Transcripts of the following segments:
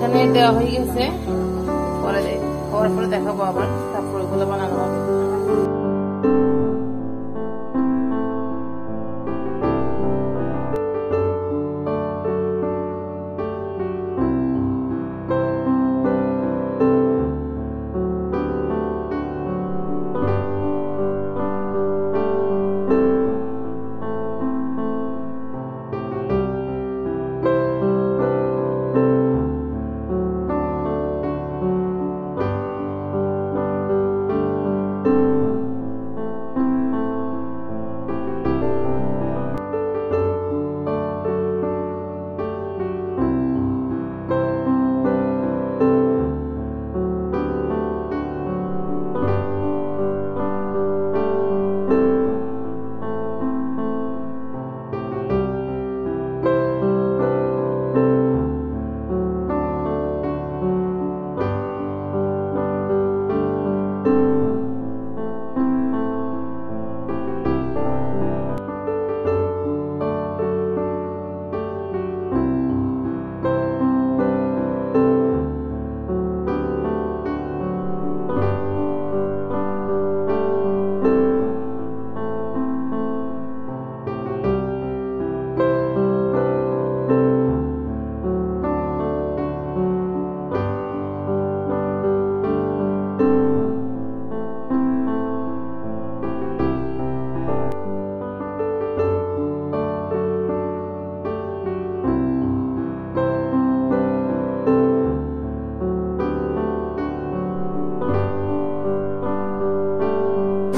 এখানে দেওয়া হয়ে গেছে। পরে খাওয়ার পরে দেখাবো আবার। তারপরে ওগুলো বানানো হবে।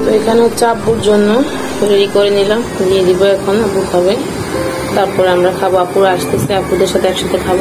তো এখানে হচ্ছে আব্বুর জন্য রেডি করে নিলাম। দিয়ে দিব এখন আব্বু খাবে। তারপরে আমরা খাব। আপুর আসতেছে, আপুদের সাথে একসাথে খাব।